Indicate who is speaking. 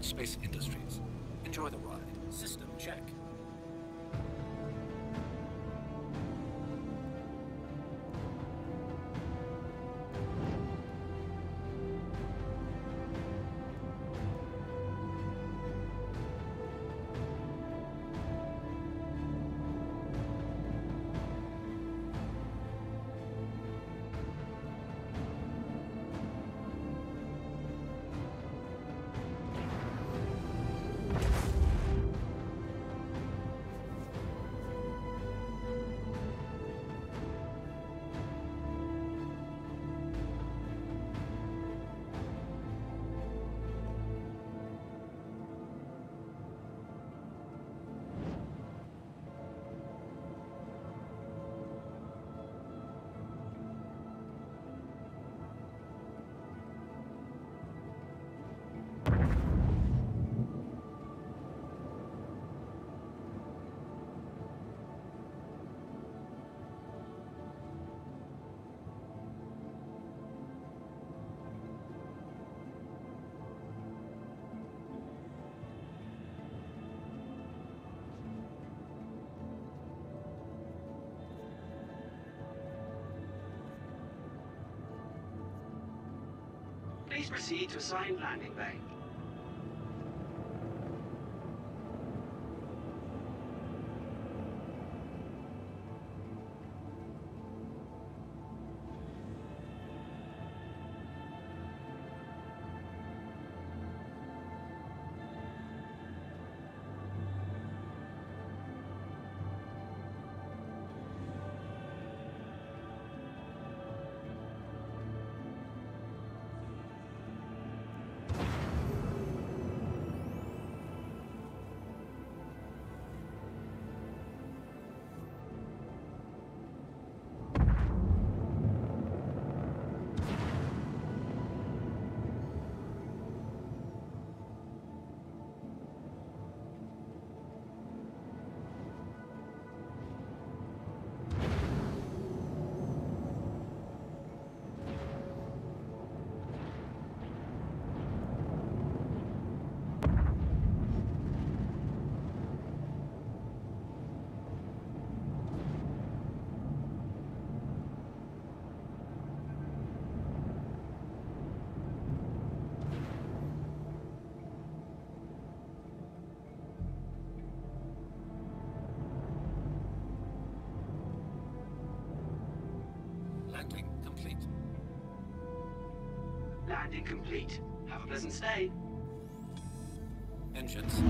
Speaker 1: Space Industries. Enjoy the ride.
Speaker 2: System check.
Speaker 3: Please proceed to assigned landing bay.
Speaker 1: Landing complete.
Speaker 3: Have a pleasant stay.
Speaker 1: Engines.